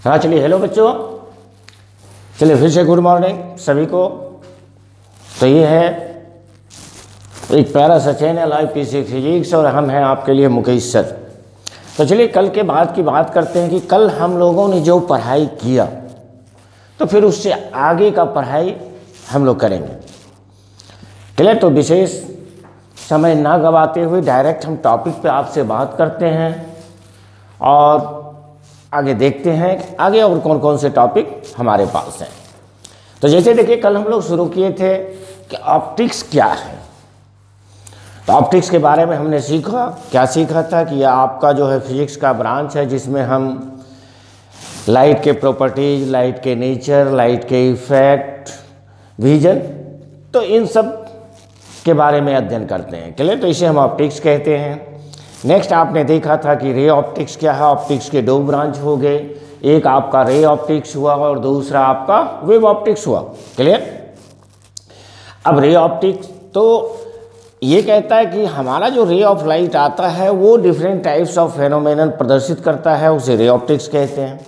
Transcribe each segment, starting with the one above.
हाँ चलिए हेलो बच्चों। चलिए, फिर से गुड मॉर्निंग सभी को। तो ये है एक प्यारा सचैन है आई पी सी फिजिक्स और हम हैं आपके लिए मुकेश सर। तो चलिए, कल के बाद की बात करते हैं कि कल हम लोगों ने जो पढ़ाई किया तो फिर उससे आगे का पढ़ाई हम लोग करेंगे। क्लियर? तो विशेष समय ना गवाते हुए डायरेक्ट हम टॉपिक पे आपसे बात करते हैं, और आगे देखते हैं आगे और कौन कौन से टॉपिक हमारे पास हैं। तो जैसे देखिए, कल हम लोग शुरू किए थे कि ऑप्टिक्स क्या है। तो ऑप्टिक्स के बारे में हमने सीखा, क्या सीखा था कि यह आपका जो है फिजिक्स का ब्रांच है, जिसमें हम लाइट के प्रॉपर्टीज़ लाइट के नेचर लाइट के इफ़ेक्ट विजन तो इन सब के बारे में अध्ययन करते हैं। क्लियर तो इसे हम ऑप्टिक्स कहते हैं। नेक्स्ट आपने देखा था कि रे ऑप्टिक्स क्या है? ऑप्टिक्स के दो ब्रांच हो गए। एक आपका रे ऑप्टिक्स हुआ और दूसरा आपका वेब ऑप्टिक्स हुआ। क्लियर अब रे ऑप्टिक्स तो ये कहता है कि हमारा जो रे ऑफ़ लाइट आता है, वो डिफरेंट टाइप्स ऑफ़ फेनोमेन प्रदर्शित करता है, उसे रे ऑप्टिक्स कहते हैं।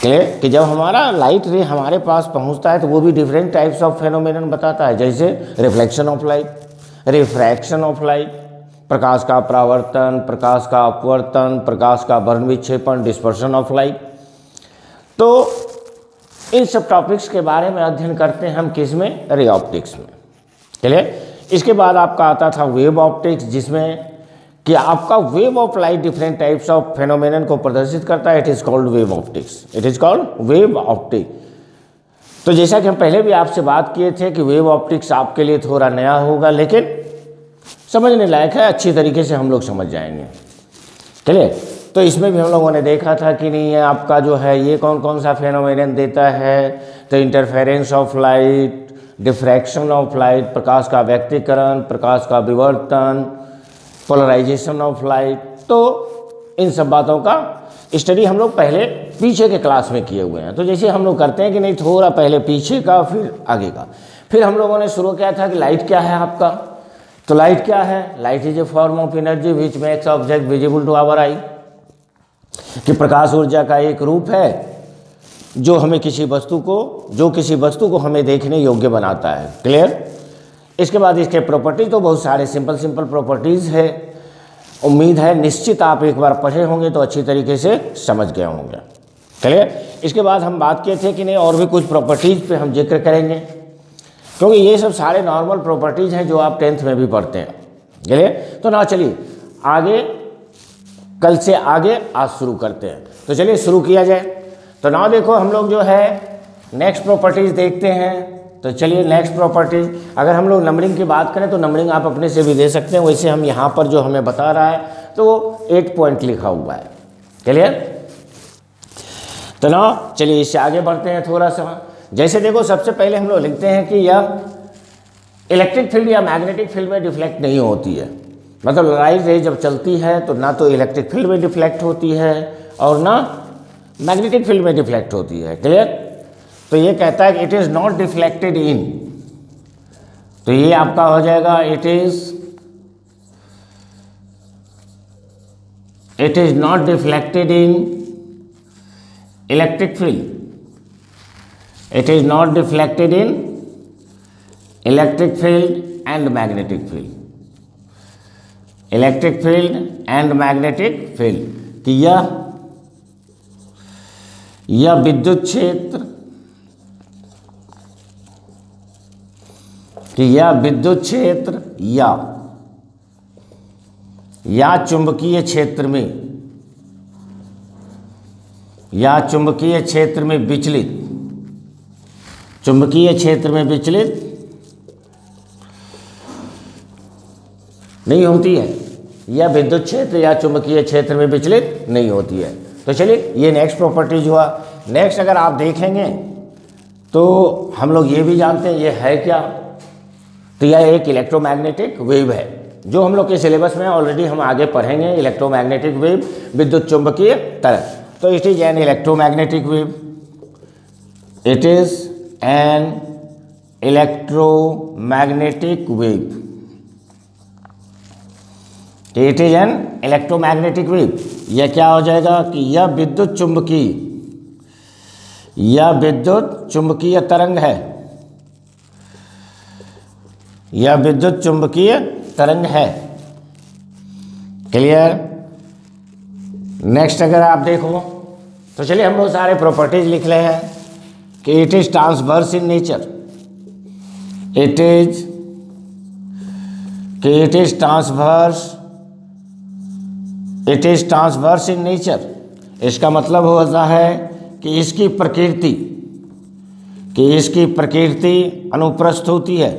क्लियर कि जब हमारा लाइट रे हमारे पास पहुँचता है तो वो भी डिफरेंट टाइप्स ऑफ़ फेनोमेन बताता है। जैसे reflection of light refraction of light प्रकाश का प्रावर्तन, प्रकाश का अपवर्तन, प्रकाश का वर्ण विक्षेपण डिस्पर्शन ऑफ़ लाइट तो इन सब टॉपिक्स के बारे में अध्ययन करते हैं हम किसमें? रे ऑप्टिक्स में। चलिए इसके बाद आपका आता था वेव ऑप्टिक्स जिसमें कि आपका wave of light different types of phenomenon को प्रदर्शित करता है। It is called wave optics it is called wave optic तो जैसा कि हम पहले भी आपसे बात किए थे कि वेव ऑप्टिक्स आपके लिए थोड़ा नया होगा, लेकिन समझने लायक है, अच्छी तरीके से हम लोग समझ जाएँगे। चलिए तो इसमें भी हम लोगों ने देखा था कि नहीं, ये आपका जो है, ये कौन कौन सा फेनोमेनन देता है? तो interference of light diffraction of light प्रकाश का व्यक्तिकरण, प्रकाश का विवर्तन पोलराइजेशन ऑफ़ लाइट तो इन सब बातों का स्टडी हम लोग पहले पीछे के क्लास में किए हुए हैं। तो जैसे हम लोग करते हैं कि नहीं, थोड़ा पहले पीछे का, फिर आगे का। फिर हम लोगों ने शुरू किया था कि लाइट क्या है आपका? तो लाइट क्या है? Light is a form of energy which makes object visible to our eye कि प्रकाश ऊर्जा का एक रूप है जो हमें किसी वस्तु को, जो किसी वस्तु को हमें देखने योग्य बनाता है। क्लियर इसके बाद इसके प्रॉपर्टी तो बहुत सारे सिंपल सिंपल प्रॉपर्टीज़ है। उम्मीद है निश्चित आप एक बार पढ़े होंगे तो अच्छी तरीके से समझ गए होंगे। क्लियर इसके बाद हम बात किए थे कि नहीं, और भी कुछ प्रॉपर्टीज़ पे हम ज़िक्र करेंगे। क्योंकि ये सब सारे नॉर्मल प्रॉपर्टीज़ हैं जो आप टेंथ में भी पढ़ते हैं। गले तो ना चलिए, आगे, कल से आगे आज शुरू करते हैं। तो चलिए शुरू किया जाए। तो ना देखो हम लोग जो है नेक्स्ट प्रॉपर्टीज़ देखते हैं। तो चलिए नेक्स्ट प्रॉपर्टीज़ अगर हम लोग नंबरिंग की बात करें तो नंबरिंग आप अपने से भी दे सकते हैं। वैसे हम यहाँ पर जो हमें बता रहा है तो वो एट पॉइंट लिखा हुआ है। क्लियर तो ना चलिए इससे आगे बढ़ते हैं थोड़ा सा। जैसे देखो, सबसे पहले हम लोग लिखते हैं कि यह इलेक्ट्रिक फ़ील्ड या मैग्नेटिक फ़ील्ड में डिफ्लेक्ट नहीं होती है। मतलब लाइट रे जब चलती है तो ना तो इलेक्ट्रिक फ़ील्ड में डिफ्लेक्ट होती है और ना मैग्नेटिक फ़ील्ड में डिफ्लेक्ट होती है। क्लियर तो ये कहता है कि it is not deflected in तो ये आपका हो जाएगा it is it is not deflected in electric field it is not deflected in electric field and magnetic field. Electric field and magnetic field कि यह यह विद्युत क्षेत्र, कि यह विद्युत क्षेत्र या या चुंबकीय क्षेत्र में, या चुंबकीय क्षेत्र में विचलित चुंबकीय क्षेत्र में विचलित नहीं होती है। या विद्युत क्षेत्र या चुंबकीय क्षेत्र में विचलित नहीं होती है। तो चलिए, ये नेक्स्ट प्रॉपर्टीज़ हुआ। नेक्स्ट अगर आप देखेंगे तो हम लोग ये भी जानते हैं, ये है क्या? तो यह एक इलेक्ट्रोमैग्नेटिक वेव है, जो हम लोग के सिलेबस में ऑलरेडी हम आगे पढ़ेंगे इलेक्ट्रोमैग्नेटिक वेव विद्युत चुंबकीय तरंग। तो it is an electromagnetic wave it is an electromagnetic wave it is an electromagnetic wave यह क्या हो जाएगा कि यह विद्युत चुंबकीय, यह विद्युत चुंबकीय तरंग है। यह विद्युत चुंबकीय तरंग है। क्लियर नेक्स्ट अगर आप देखो तो चलिए हम बहुत सारे प्रॉपर्टीज़ लिख रहे हैं कि it is transverse in nature it is कि it is transverse it is transverse in nature इसका मतलब होता है कि इसकी प्रकृति, कि इसकी प्रकृति अनुप्रस्थ होती है।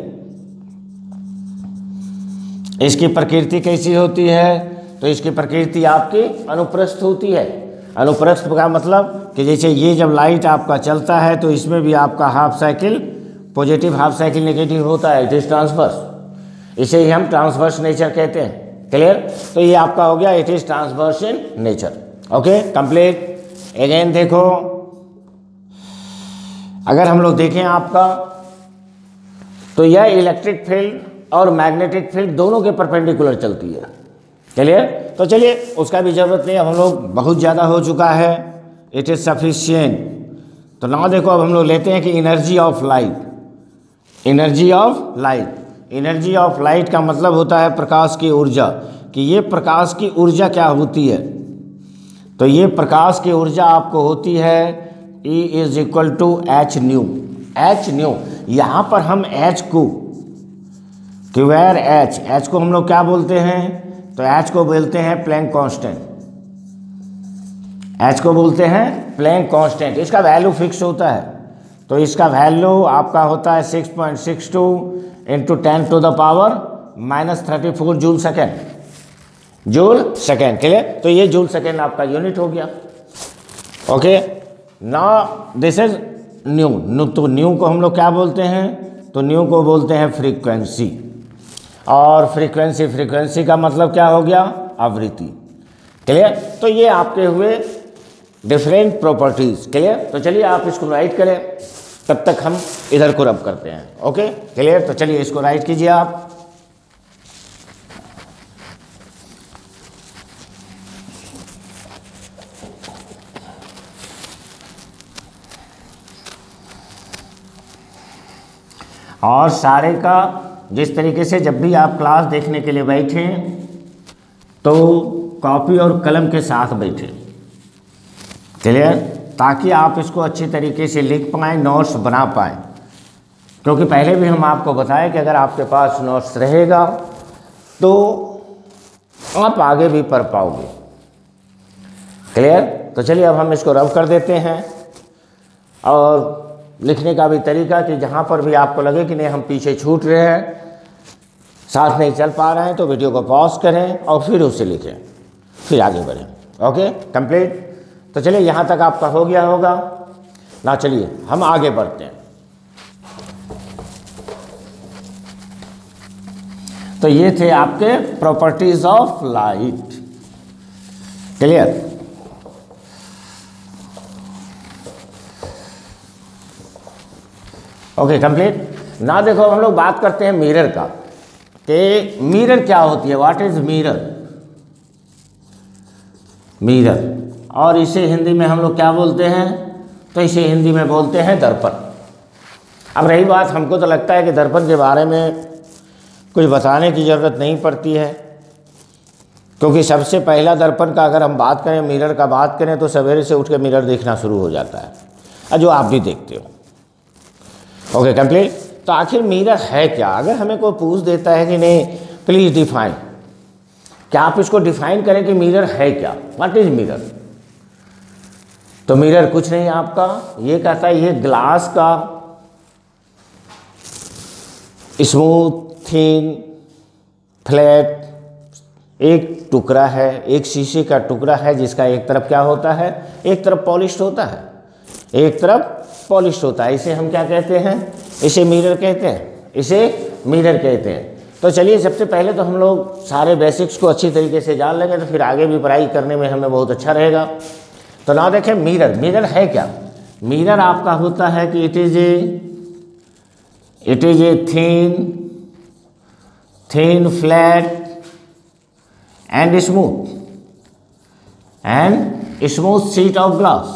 इसकी प्रकृति कैसी होती है? तो इसकी प्रकृति आपकी अनुप्रस्थ होती है। अनुप्रस्थ का मतलब कि जैसे ये जब लाइट आपका चलता है तो इसमें भी आपका half cycle positive half cycle negative होता है। इट इज़ ट्रांसवर्स इसे ही हम ट्रांसवर्स नेचर कहते हैं। क्लियर तो ये आपका हो गया it is transverse in nature okay complete again देखो। अगर हम लोग देखें आपका तो यह इलेक्ट्रिक फ़ील्ड और मैग्नेटिक फ़ील्ड दोनों के परपेंडिकुलर चलती है। चलिए तो चलिए, उसका भी ज़रूरत नहीं अब हम लोग बहुत ज़्यादा हो चुका है। इट इज़ सफिशियंट तो ना देखो, अब हम लोग लेते हैं कि energy of light energy of light energy of light का मतलब होता है प्रकाश की ऊर्जा। कि ये प्रकाश की ऊर्जा क्या होती है? तो ये प्रकाश की ऊर्जा आपको होती है E is equal to H nu H nu यहाँ पर हम एच को क्वेर एच एच को हम लोग क्या बोलते हैं? तो एच को बोलते हैं प्लैंक कांस्टेंट एच को बोलते हैं प्लैंक कांस्टेंट इसका वैल्यू फिक्स होता है। तो इसका वैल्यू आपका होता है six point six two into ten to the power minus thirty four joule second joule second clear तो ये जूल सेकेंड आपका यूनिट हो गया। ओके ना दिस इज़ न्यू न्यू तो न्यू को हम लोग क्या बोलते हैं? तो न्यू को बोलते हैं फ्रीक्वेंसी और फ्रीक्वेंसी फ्रीक्वेंसी का मतलब क्या हो गया? आवृत्ति। क्लियर तो ये आपके हुए डिफरेंट प्रॉपर्टीज़ क्लियर तो चलिए आप इसको राइट करें। तब तक हम इधर को रब करते हैं। ओके क्लियर तो चलिए इसको राइट कीजिए आप। और सारे का जिस तरीके से जब भी आप क्लास देखने के लिए बैठे तो कॉपी और कलम के साथ बैठे। क्लियर? ताकि आप इसको अच्छी तरीके से लिख पाएँ, नोट्स बना पाएँ। क्योंकि पहले भी हम आपको बताएँ कि अगर आपके पास नोट्स रहेगा तो आप आगे भी पढ़ पाओगे। क्लियर? तो चलिए अब हम इसको रब कर देते हैं। और लिखने का भी तरीका कि जहाँ पर भी आपको लगे कि नहीं, हम पीछे छूट रहे हैं, साथ नहीं चल पा रहे हैं तो वीडियो को पॉज करें और फिर उसे लिखें। फिर आगे बढ़ें। ओके? कंप्लीट? तो चलिए, यहाँ तक आपका हो गया होगा। ना चलिए, हम आगे बढ़ते हैं। तो ये थे आपके properties of light clear okay complete ना देखो, हम लोग बात करते हैं मिरर का, कि मिरर क्या होती है? व्हाट इज़ मिरर मिरर और इसे हिंदी में हम लोग क्या बोलते हैं? तो इसे हिंदी में बोलते हैं दर्पण। अब रही बात, हमको तो लगता है कि दर्पण के बारे में कुछ बताने की ज़रूरत नहीं पड़ती है, क्योंकि सबसे पहला दर्पण का अगर हम बात करें मिरर का बात करें तो सवेरे से उठ के मिरर देखना शुरू हो जाता है। जो आप भी देखते हो। ओके कंप्लीट तो आखिर मिरर है क्या? अगर हमें कोई पूछ देता है कि नहीं प्लीज़ डिफाइन क्या आप इसको डिफाइन करें कि मिरर है क्या? व्हाट इज़ मिरर तो मिरर कुछ नहीं आपका, ये कहता है, ये ग्लास का स्मूथ थीन फ्लैट एक टुकड़ा है, एक शीशे का टुकड़ा है, जिसका एक तरफ़ क्या होता है? एक तरफ़ पॉलिश होता है। एक तरफ़ पॉलिश होता है। इसे हम क्या कहते हैं? इसे मिरर कहते हैं। इसे मिरर कहते हैं। तो चलिए, सबसे पहले तो हम लोग सारे बेसिक्स को अच्छी तरीके से जान लेंगे तो फिर आगे भी पढ़ाई करने में हमें बहुत अच्छा रहेगा। तो ना देखें मिरर मिरर है क्या? मिरर आपका होता है कि it is a it is a thin thin flat and smooth and smooth sheet of glass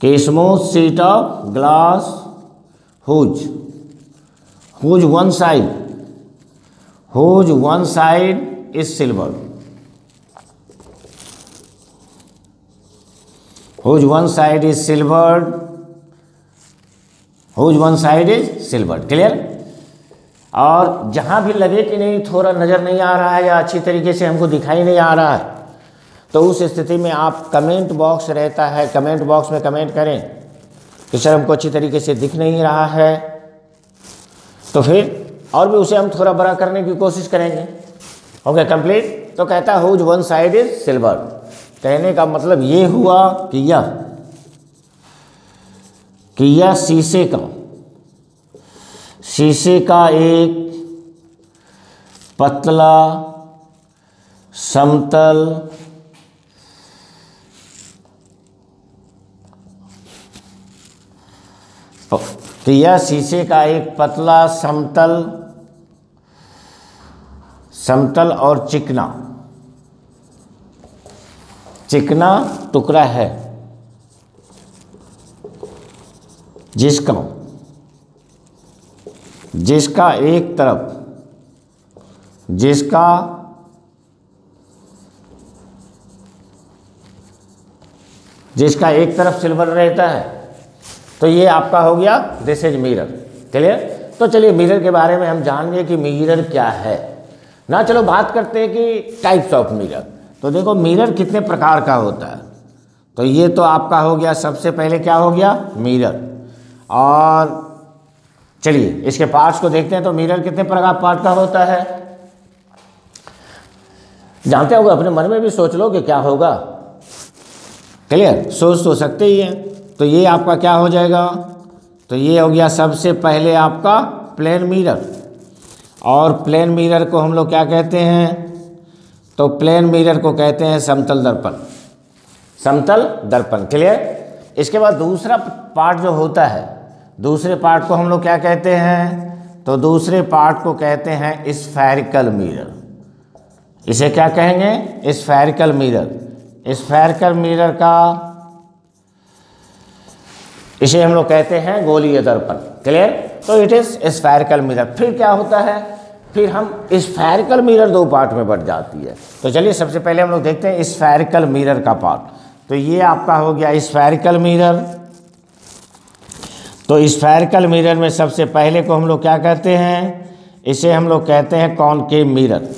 कि smooth sheet of glass whose whose one side whose one side is silver whose one side is silver whose one side is silver clear और जहाँ भी लगे कि नहीं, थोड़ा नज़र नहीं आ रहा है या अच्छी तरीके से हमको दिखाई नहीं आ रहा है तो उस स्थिति में आप कमेंट बॉक्स रहता है। कमेंट बॉक्स में कमेंट करें। कि सर हमको अच्छी तरीके से दिख नहीं रहा है। तो फिर और भी उसे हम थोड़ा बड़ा करने की कोशिश करेंगे। ओके कंप्लीट तो कहता है whose one side is silver कहने का मतलब ये हुआ कि यह कि यह शीशे का शीशे का एक पतला समतल तो यह शीशे का एक पतला समतल समतल और चिकना। चिकना टुकड़ा है, जिसका जिसका एक तरफ़, जिसका जिसका एक तरफ़ सिल्वर रहता है। तो ये आपका हो गया दिस इज़ मिरर क्लियर तो चलिए मिरर के बारे में हम जानेंगे कि मिरर क्या है। ना, चलो बात करते हैं कि टाइप्स ऑफ़ मिरर तो देखो मिरर कितने प्रकार का होता है। तो ये तो आपका हो गया, सबसे पहले क्या हो गया? मिरर और चलिए, इसके पार्ट्स को देखते हैं तो मिरर कितने प्रकार पार्ट का होता है। जानते होगा अपने मन में भी सोच लो कि क्या होगा। क्लियर सोच तो सकते ही हैं। तो ये आपका क्या हो जाएगा? तो ये हो गया सबसे पहले आपका प्लेन मिरर। और प्लेन मिरर को हम लोग क्या कहते हैं? तो प्लेन मिरर को कहते हैं समतल दर्पण। समतल दर्पण क्लियर इसके बाद दूसरा पार्ट जो होता है, दूसरे पार्ट को हम लोग क्या कहते हैं? तो दूसरे पार्ट को कहते हैं स्फेरिकल मिरर इसे क्या कहेंगे? स्फेरिकल मिरर स्फेरिकल मिरर का इसे हम लोग कहते हैं गोलीय दर्पण। क्लियर तो इट इज़ स्फेरिकल मिरर फिर क्या होता है? फिर हम स्फेरिकल मिरर दो पार्ट में बढ़ जाती है। तो चलिए सबसे पहले हम लोग देखते हैं स्फेरिकल मिरर का पार्ट तो ये आपका हो गया स्फेरिकल मिरर तो स्फेरिकल मिरर में सबसे पहले को हम लोग क्या कहते हैं? इसे हम लोग कहते हैं कौन के मिरर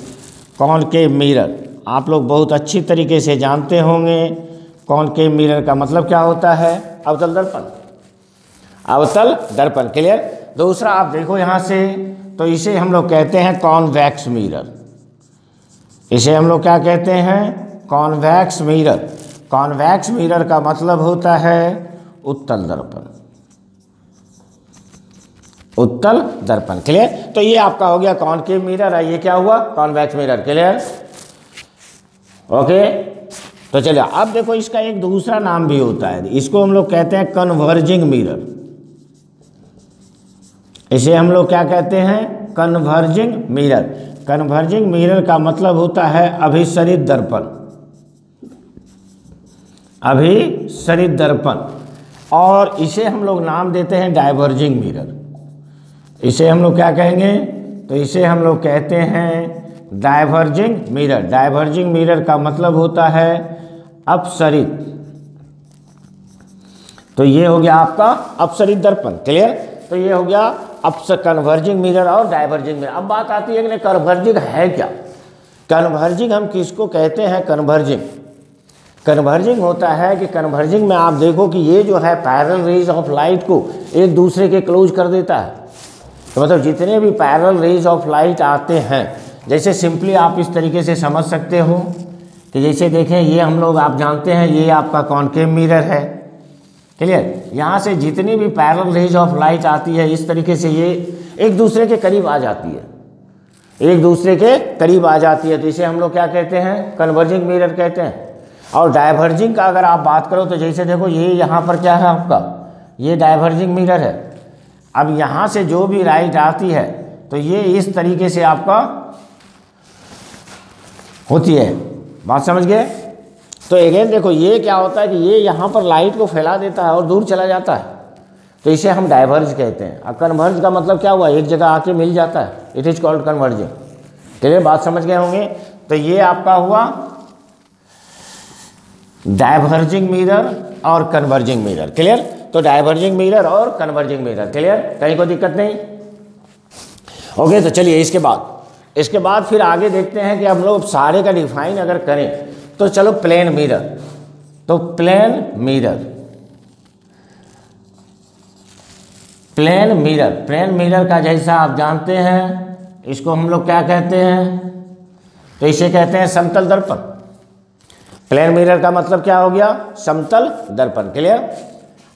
कौन के मिरर आप लोग बहुत अच्छी तरीके से जानते होंगे कौन के मिरर का मतलब क्या होता है। अवतल दर्पण। अवतल दर्पण क्लियर दूसरा, आप देखो यहाँ से तो इसे हम लोग कहते हैं कॉन्वैक्स मिरर इसे हम लोग क्या कहते हैं? कॉन्वैक्स मिरर कॉन्वैक्स मिरर का मतलब होता है उत्तल दर्पण. उत्तल दर्पण क्लियर तो ये आपका हो गया कॉनकेव मिरर है ये क्या हुआ? कॉन्वैक्स मिरर क्लियर ओके तो चलिए, अब देखो इसका एक दूसरा नाम भी होता है। इसको हम लोग कहते हैं कन्वर्जिंग मिरर इसे हम लोग क्या कहते हैं? कन्वर्जिंग मिरर कन्वर्जिंग मिरर का मतलब होता है अभिसरित दर्पण। अभिसरित दर्पण। और इसे हम लोग नाम देते हैं डाइवर्जिंग मिरर इसे हम लोग क्या कहेंगे? तो इसे हम लोग कहते हैं डाइवर्जिंग मिरर डाइवर्जिंग मिरर का मतलब होता है अपसरित। तो ये हो गया आपका अपसरित दर्पण। क्लियर तो ये हो गया अपस कन्वर्जिंग मिरर और डाइवर्जिंग मिरर अब बात आती है कि नहीं कन्वर्जिंग है क्या? कन्वर्जिंग हम किसको कहते हैं? कन्वर्जिंग कन्वर्जिंग होता है कि कन्वर्जिंग में आप देखो कि ये जो है पैरल रेज ऑफ़ लाइट को एक दूसरे के क्लोज कर देता है। तो मतलब जितने भी पैरल रेज ऑफ़ लाइट आते हैं, जैसे सिंपली आप इस तरीके से समझ सकते हो कि जैसे देखें, ये हम लोग आप जानते हैं, ये आपका कॉन्केव मिरर है। क्लियर यहाँ से जितनी भी पैरल रेज ऑफ़ लाइट आती है, इस तरीके से ये एक दूसरे के करीब आ जाती है। एक दूसरे के करीब आ जाती है। तो इसे हम लोग क्या कहते हैं? कन्वर्जिंग मिरर कहते हैं। और डाइवर्जिंग का अगर आप बात करो तो जैसे देखो, ये यहाँ पर क्या है आपका? ये डाइवर्जिंग मिरर है। अब यहाँ से जो भी लाइट आती है तो ये इस तरीके से आपका होती है। बात समझ गए? तो अगेन देखो, ये क्या होता है कि ये यहाँ पर लाइट को फैला देता है और दूर चला जाता है। तो इसे हम डाइवर्ज कहते हैं। अब कन्वर्ज का मतलब क्या हुआ? एक जगह आके मिल जाता है। इट इज़ कॉल्ड कन्वर्जिंग चलिए बात समझ गए होंगे? तो ये आपका हुआ डाइवर्जिंग मिरर और कन्वर्जिंग मिरर क्लियर तो डाइवर्जिंग मिरर और कन्वर्जिंग मिरर क्लियर कहीं कोई दिक्कत नहीं? ओके तो चलिए इसके बाद। इसके बाद फिर आगे देखते हैं कि हम लोग सारे का डिफाइन अगर करें तो चलो प्लेन मिरर। तो plane mirror. Plane mirror. Plane mirror का जैसा आप जानते हैं, इसको हम लोग क्या कहते हैं? तो इसे कहते हैं समतल दर्पण। प्लेन मिरर का मतलब क्या हो गया? समतल दर्पण। क्लियर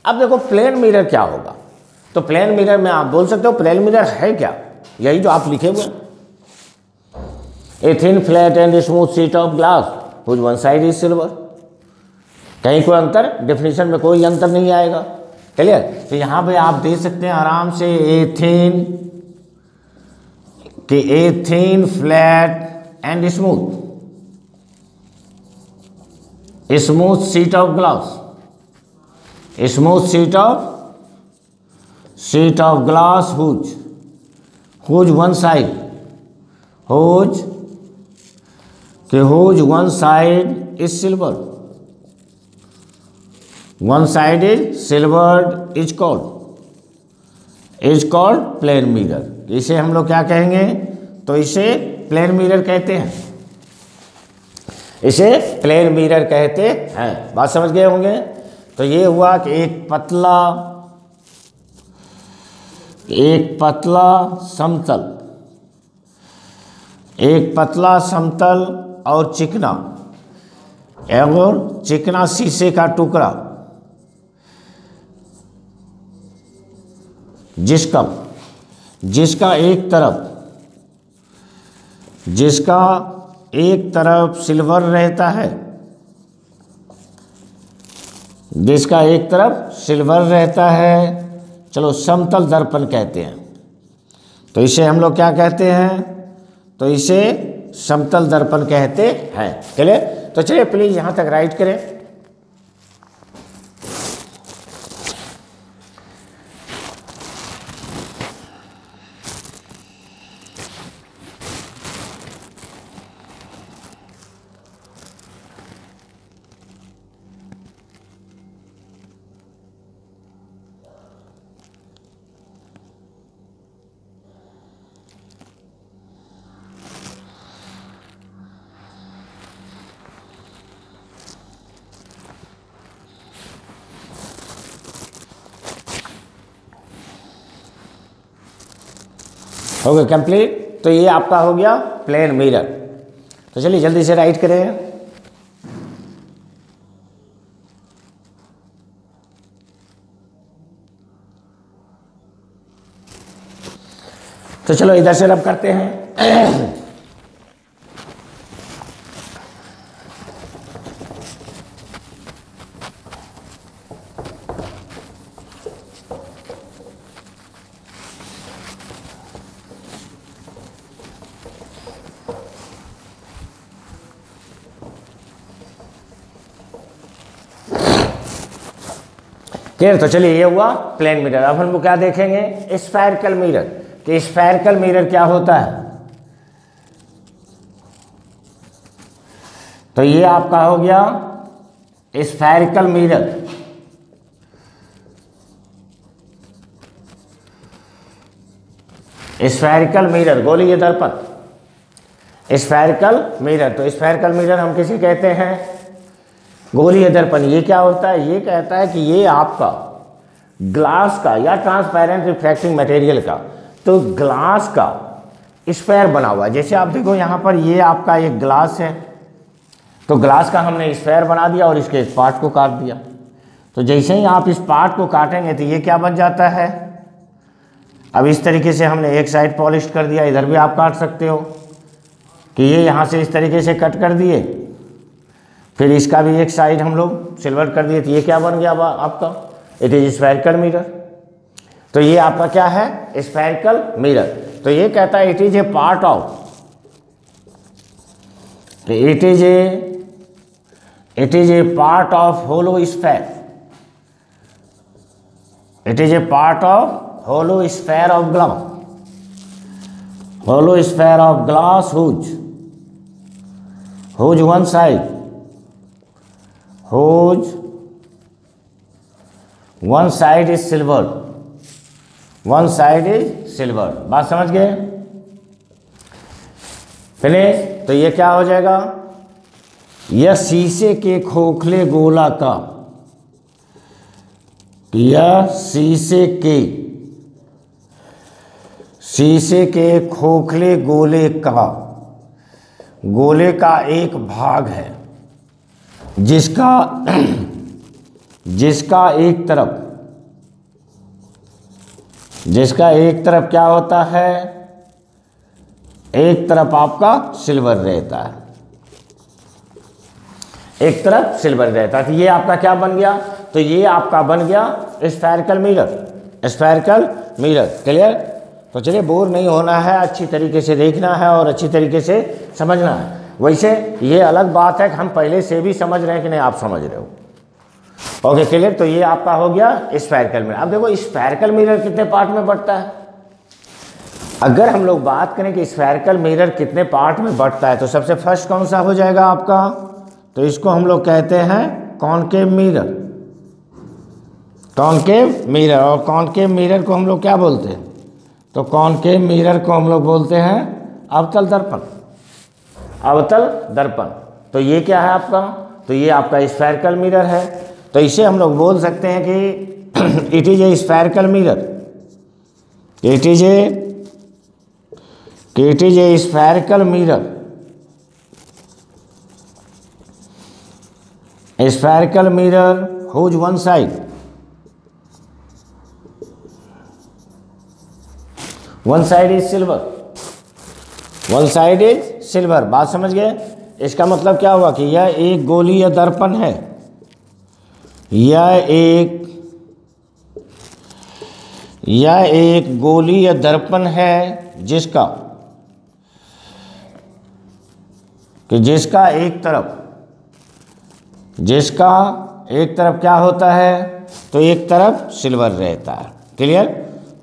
अब देखो, प्लेन मिरर क्या होगा? तो प्लेन मिरर में आप बोल सकते हो, प्लेन मिरर है क्या? यही जो आप लिखे हुए a thin flat and smooth sheet of glass whose one side is silver कहीं कोई अंतर डेफिनेशन में कोई अंतर नहीं आएगा। क्लियर तो यहाँ पे आप देख सकते हैं आराम से ए थिन कि a thin flat and smooth smooth sheet of glass smooth sheet of sheet of glass whose whose one side whose कि whose one side is silver one side is silvered is called is called plane mirror इसे हम लोग क्या कहेंगे? तो इसे plane mirror कहते हैं। इसे प्लेन मिरर कहते हैं। बात समझ गए होंगे? तो ये हुआ कि एक पतला एक पतला समतल। एक पतला समतल और चिकना। और चिकना शीशे का टुकड़ा, जिसका जिसका एक तरफ़, जिसका एक तरफ़ सिल्वर रहता है, जिसका एक तरफ़ सिल्वर रहता है। चलो, समतल दर्पण कहते हैं। तो इसे हम लोग क्या कहते हैं? तो इसे समतल दर्पण कहते हैं। चले तो चलिए प्लीज़ यहाँ तक राइट करें। गया कंप्लीट तो ये आपका हो गया प्लेन मिरर तो चलिए जल्दी से राइट करें। तो चलो इधर से रब करते हैं। क्लियर तो चलिए, ये हुआ प्लेन मिरर अब हम क्या देखेंगे? स्फेरिकल मिरर कि स्फेरिकल मिरर क्या होता है? तो ये आपका हो गया स्फेरिकल मिरर स्फेरिकल मिरर गोलीय दर्पण। स्फेरिकल मिरर तो स्फेरिकल मिरर हम किसी कहते हैं? गोलीय दर्पण, ये क्या होता है? ये कहता है कि ये आपका ग्लास का या ट्रांसपेरेंट रिफ्रैक्टिंग मटेरियल का तो ग्लास का स्पेयर बना हुआ है। जैसे आप देखो यहाँ पर ये आपका एक ग्लास है तो ग्लास का हमने स्पेयर बना दिया और इसके इस पार्ट को काट दिया। तो जैसे ही आप इस पार्ट को काटेंगे तो ये क्या बन जाता है? अब इस तरीके से हमने एक साइड पॉलिश कर दिया, इधर भी आप काट सकते हो कि ये यहाँ से इस तरीके से कट कर दिए। फिर इसका भी एक साइड हम लोग सिल्वर कर दिए तो ये क्या बन गया आपका? इट इज़ स्पैरकल मिरर तो ये आपका क्या है? स्पैरकल मिरर तो ये कहता है it is a part of it is a it is a part of hollow sphere it is a part of hollow sphere of glass hollow sphere of glass whose whose one side whose one side is silver. One side is silver. बात समझ गए? Finish तो ये क्या हो जाएगा? यह शीशे के खोखले गोला का यह शीशे के शीशे के खोखले गोले का गोले का एक भाग है। जिसका जिसका एक तरफ़, जिसका एक तरफ़ क्या होता है? एक तरफ़ आपका सिल्वर रहता है। एक तरफ़ सिल्वर रहता है। तो ये आपका क्या बन गया? तो ये आपका बन गया spherical mirror spherical mirror clear तो चलिए बोर नहीं होना है, अच्छी तरीके से देखना है और अच्छी तरीके से समझना है। वैसे ये अलग बात है कि हम पहले से भी समझ रहे हैं कि नहीं, आप समझ रहे हो। ओके क्लियर तो ये आपका हो गया स्पैरकल मिरर अब देखो स्पैरकल मिरर कितने पार्ट में बढ़ता है? अगर हम लोग बात करें कि स्पैरकल मिरर कितने पार्ट में बढ़ता है तो सबसे फ़र्स्ट कौन सा हो जाएगा आपका? तो इसको हम लोग कहते हैं कॉनकेव मिरर कॉनकेव मिरर और कॉनकेव मिरर को हम लोग क्या बोलते हैं? तो कॉनकेव मिरर को हम लोग बोलते हैं अवतल दर्पण। अवतल दर्पण। तो ये क्या है आपका? तो ये आपका स्फेरिकल मिरर है। तो इसे हम लोग बोल सकते हैं कि it is a spherical mirror it is a it is a spherical mirror spherical mirror whose one side one side is silver one side is silver बात समझ गए? इसका मतलब क्या हुआ कि यह एक गोलीय दर्पण है। यह एक यह एक गोलीय दर्पण है जिसका, कि जिसका एक तरफ़, जिसका एक तरफ़ क्या होता है? तो एक तरफ़ सिल्वर रहता है। क्लियर?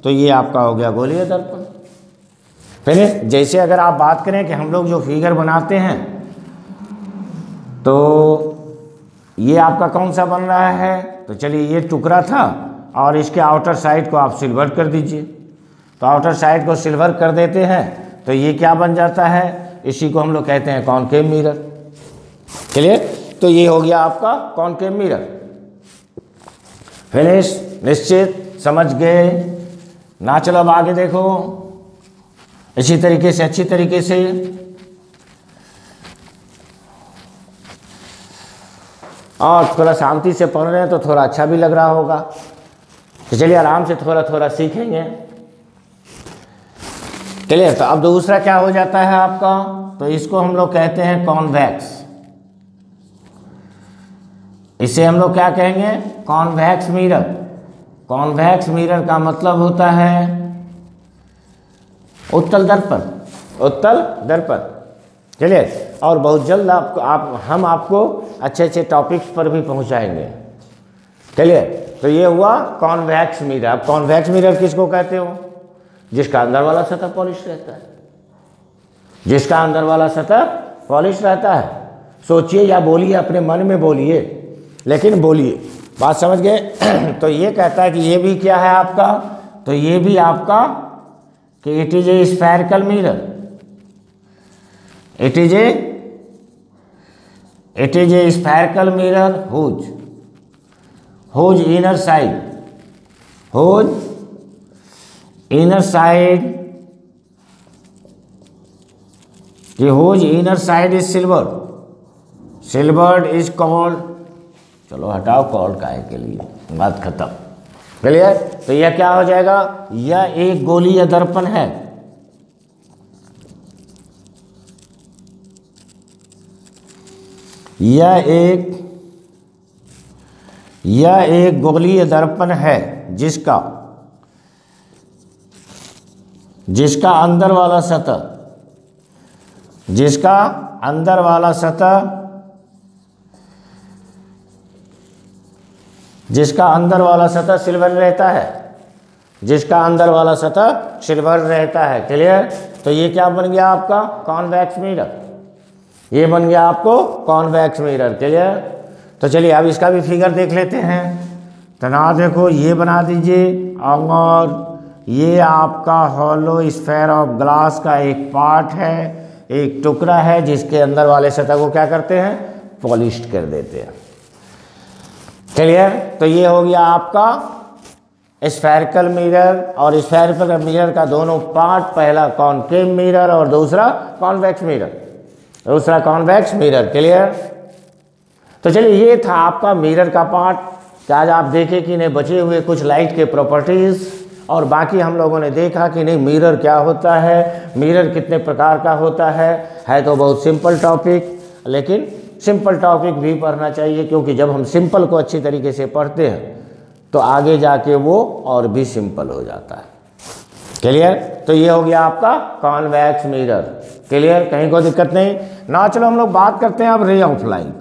तो ये आपका हो गया गोलीय दर्पण। फिर जैसे अगर आप बात करें कि हम लोग जो फिगर बनाते हैं तो ये आपका कौन सा बन रहा है? तो चलिए ये टुकड़ा था और इसके आउटर साइड को आप सिल्वर कर दीजिए। तो आउटर साइड को सिल्वर कर देते हैं तो ये क्या बन जाता है? इसी को हम लोग कहते हैं कॉनकेव मिरर चलिए तो ये हो गया आपका कॉनकेव मिरर फिनिश निश्चित, समझ गए। ना चलो अब आगे देखो। इसी तरीके से, अच्छी तरीके से। और थोड़ा शांति से पढ़ रहे हैं तो थोड़ा अच्छा भी लग रहा होगा। तो चलिए आराम से थोड़ा थोड़ा सीखेंगे। चलिए तो अब दूसरा क्या हो जाता है आपका? तो इसको हम लोग कहते हैं कॉन्वैक्स। इसे हम लोग क्या कहेंगे? Convex mirror. कॉन्वैक्स मिरर का मतलब होता है उत्तल दर्पण। उत्तल दर्पण। चलिए, और बहुत जल्द आपको, आप, हम आपको अच्छे अच्छे टॉपिक्स पर भी पहुंचाएँगे। चलिए तो ये हुआ कॉन्वैक्स मिरर अब कॉन्वैक्स मिरर किसको कहते हो? जिसका अंदर वाला सतह पॉलिश रहता है। जिसका अंदर वाला सतह पॉलिश रहता है। सोचिए या बोलिए, अपने मन में बोलिए, लेकिन बोलिए। बात समझ गए? तो ये कहता है कि ये भी क्या है आपका? तो ये भी आपका कि it is a spherical mirror it is a it is a spherical mirror whose whose inner side whose inner side कि whose inner side is silver silvered is called चलो हटाओ कॉल काय के लिए? बात खत्म. क्लियर तो यह क्या हो जाएगा? यह एक गोलीय दर्पण है। यह एक यह एक गोलीय दर्पण है जिसका जिसका अंदर वाला सतह, जिसका अंदर वाला सतह, जिसका अंदर वाला सतह सिल्वर रहता है। जिसका अंदर वाला सतह सिल्वर रहता है क्लियर तो ये क्या बन गया आपका? कॉन्वैक्स मिरर ये बन गया आपको कॉन्वैक्स मिरर क्लियर तो चलिए, अब इसका भी फिगर देख लेते हैं। तो ना देखो, ये बना दीजिए। और ये आपका हॉलो स्फेयर ऑफ़ ग्लास का एक पार्ट है, एक टुकड़ा है, जिसके अंदर वाले सतह को क्या करते हैं? पॉलिश कर देते हैं। क्लियर तो ये हो गया आपका स्फेरिकल मिरर और स्फेरिकल मिरर का दोनों पार्ट पहला कॉनकेव मिरर और दूसरा कॉन्वेक्स मिरर दूसरा कॉन्वेक्स मिरर क्लियर तो चलिए, ये था आपका मिरर का पार्ट आज आप देखें कि नहीं? बचे हुए कुछ लाइट के प्रॉपर्टीज़ और बाकी हम लोगों ने देखा कि नहीं मिरर क्या होता है? मिरर कितने प्रकार का होता है? है तो बहुत सिंपल टॉपिक लेकिन सिंपल टॉपिक भी पढ़ना चाहिए, क्योंकि जब हम सिंपल को अच्छी तरीके से पढ़ते हैं तो आगे जाके वो और भी सिंपल हो जाता है। क्लियर? तो ये हो गया आपका कॉन्वैक्स मिरर। क्लियर? कहीं कोई दिक्कत नहीं। ना चलो हम लोग बात करते हैं अब रे ऑफ़ लाइट।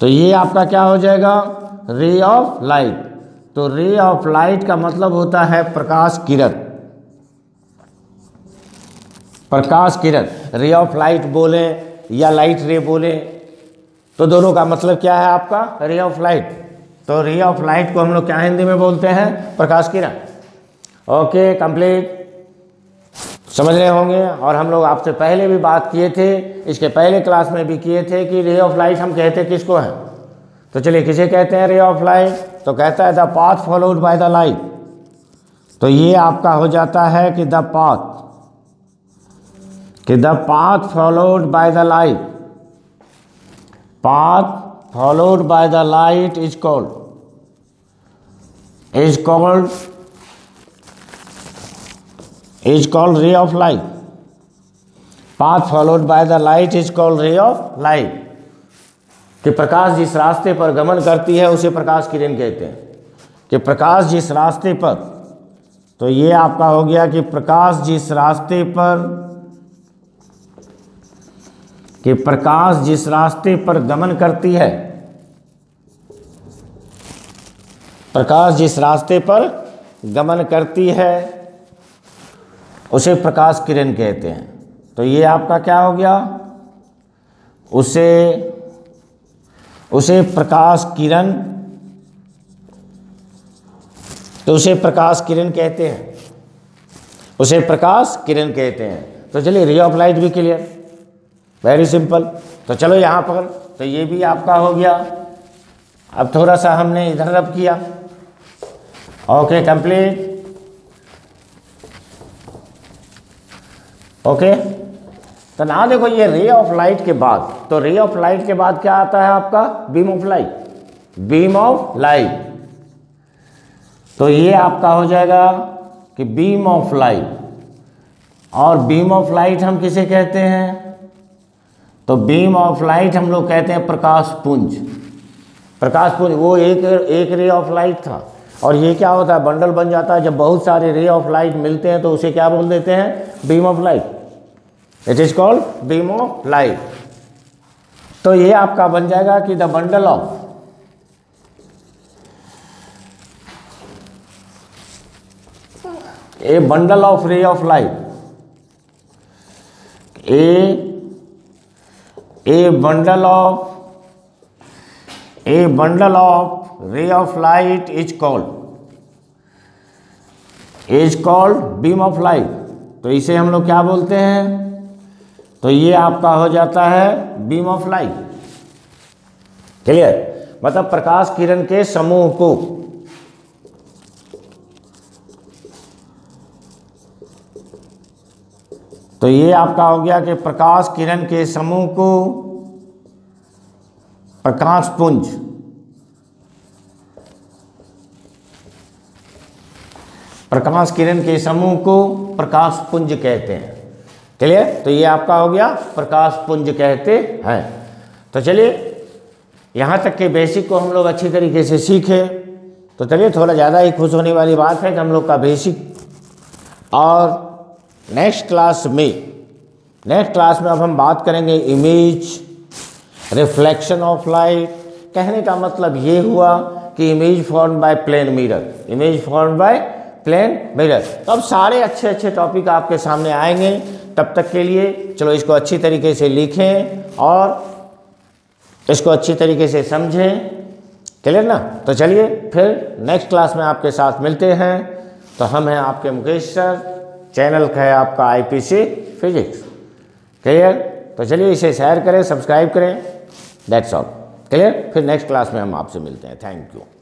तो ये आपका क्या हो जाएगा? रे ऑफ़ लाइट। तो रे ऑफ़ लाइट का मतलब होता है प्रकाश किरण। प्रकाश किरण। रे ऑफ़ लाइट बोले या लाइट रे बोले। तो दोनों का मतलब क्या है आपका? रे ऑफ़ लाइट। तो रे ऑफ़ लाइट को हम लोग क्या हिंदी में बोलते हैं? प्रकाश किरण। ओके कंप्लीट समझ रहे होंगे? और हम लोग आपसे पहले भी बात किए थे, इसके पहले क्लास में भी किए थे कि रे ऑफ़ लाइट हम कहते किसको हैं? तो चलिए, किसे कहते हैं रे ऑफ़ लाइट तो कहता है the path followed by the light तो ये आपका हो जाता है कि द पाथ कि the path followed by the light path followed by the light is called is called is called ray of light path followed by the light is called ray of light कि प्रकाश जिस रास्ते पर गमन करती है, उसे प्रकाश किरण कहते हैं। कि प्रकाश जिस रास्ते पर तो ये आपका हो गया कि प्रकाश जिस रास्ते पर, कि प्रकाश जिस रास्ते पर गमन करती है प्रकाश जिस रास्ते पर गमन करती है, उसे प्रकाश किरण कहते हैं। तो ये आपका क्या हो गया? उसे उसे प्रकाश किरण तो उसे प्रकाश किरण कहते हैं। उसे प्रकाश किरण कहते हैं। तो चलिए रे ऑफ़ लाइट भी क्लियर वेरी सिंपल तो चलो यहाँ पर तो ये भी आपका हो गया। अब थोड़ा सा हमने इधर रब किया। ओके कंप्लीट ओके तो ना देखो ये रे ऑफ़ लाइट के बाद तो रे ऑफ़ लाइट के बाद क्या आता है आपका? Beam of light beam of light तो ये आपका हो जाएगा कि बीम ऑफ़ लाइट और बीम ऑफ़ लाइट हम किसे कहते हैं? तो बीम ऑफ़ लाइट हम लोग कहते हैं प्रकाश पुंज. प्रकाश पुंज, वो एक एक रे ऑफ़ लाइट था। और ये क्या होता है बंडल बन जाता है। जब बहुत सारे रे ऑफ़ लाइट मिलते हैं तो उसे क्या बोल देते हैं? Beam of light it is called beam of light तो ये आपका बन जाएगा कि the bundle of a bundle of ray of light a a bundle of a bundle of ray of light is called is called beam of light तो इसे हम लोग क्या बोलते हैं? तो ये आपका हो जाता है बीम ऑफ़ लाइट क्लियर मतलब प्रकाश किरण के समूह को। तो ये आपका हो गया कि प्रकाश किरण के समूह को प्रकाश पुंज। प्रकाश किरण के समूह को प्रकाश पुंज कहते हैं। क्लियर? तो ये आपका हो गया प्रकाश पुंज कहते हैं। तो चलिए, यहाँ तक के बेसिक को हम लोग अच्छी तरीके से सीखे। तो चलिए, थोड़ा ज़्यादा ही खुश होने वाली बात है कि हम लोग का बेसिक और नेक्स्ट क्लास में नेक्स्ट क्लास में अब हम बात करेंगे इमेज रिफ्लेक्शन ऑफ़ लाइट कहने का मतलब ये हुआ कि image form by plane mirror image form by plane mirror तो अब सारे अच्छे अच्छे टॉपिक आपके सामने आएँगे। तब तक के लिए चलो इसको अच्छी तरीके से लिखें और इसको अच्छी तरीके से समझें। क्लियर ना? तो चलिए फिर नेक्स्ट क्लास में आपके साथ मिलते हैं। तो हम हैं आपके मुकेश सर। चैनल का है आपका आईपीसी फिजिक्स क्लियर तो चलिए इसे शेयर करें सब्सक्राइब करें। दैट्स ऑल क्लियर फिर नेक्स्ट क्लास में हम आपसे मिलते हैं। Thank you